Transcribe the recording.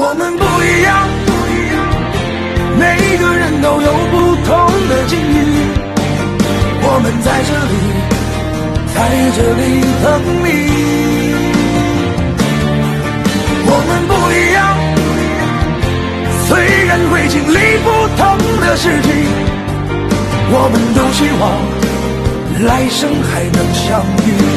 我们不一样不一样每个人都有不同的境遇我们在这里在这里等你。我们不一样不一样虽然会经历不同的事情我们都希望来生还能相遇。